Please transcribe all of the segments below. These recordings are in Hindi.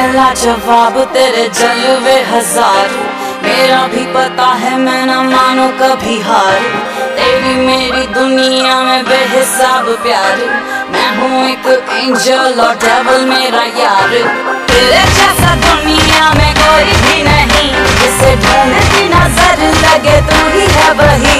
पहला जवाब तेरे जलवे हज़ार। मेरा भी पता है मैं ना मानो कभी हार। तेरी मेरी दुनिया में बेहिसाब प्यार। मैं हूँ एक एंजल और डेवल मेरा यार। तेरे जैसा दुनिया में कोई भी नहीं। जिसे ढूंढती नज़र लगे तू ही है वही।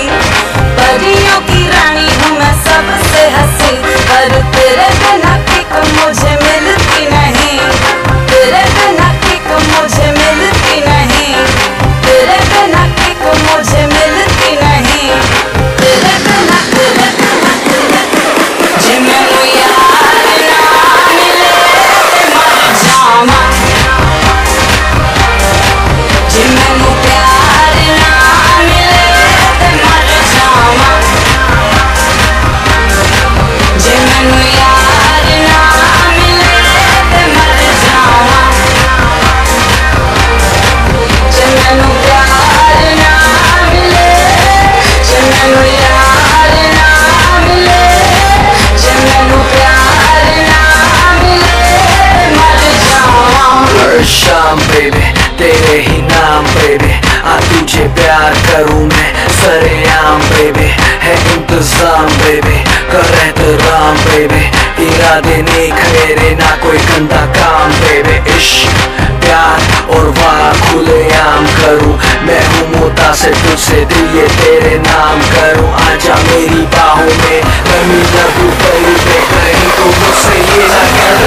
शाम बेबी तेरे ही नाम बेबी आ तुझे प्यार करूँ मैं, सरेआम बेबी है इंतज़ाम बेबी कर एहतराम बेबी इरादे नेक मेरे, ना कोई गंदा काम बेबी इश्क, प्यार और वाह खुलेआम करूँ, मैं हूँ मोता से तुझसे दिल ये तेरे नाम करूँ, आजा मेरी बाहों में कमी लगू कहीं तो मुझसे ये ना करूँ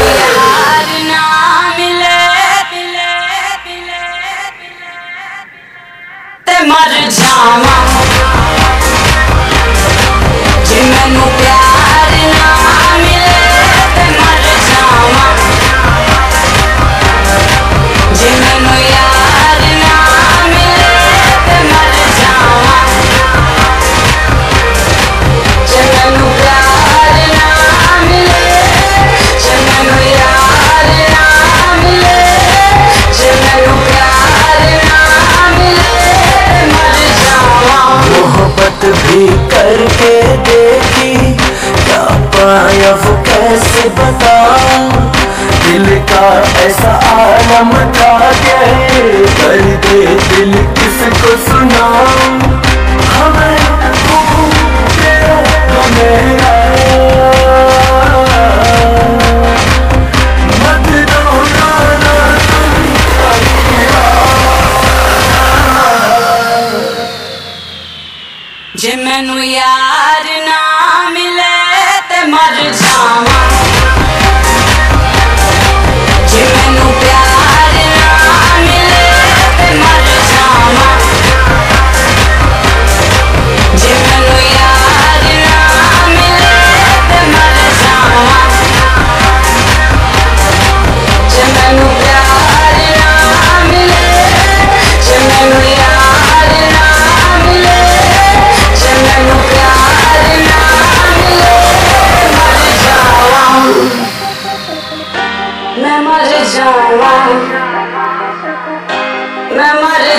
दिल का ऐसा आलम गए कर दे दिल किसको सुना तू तो मेरा। मत रोना ना तुम जे मैनू यार ना Memory Jala Memory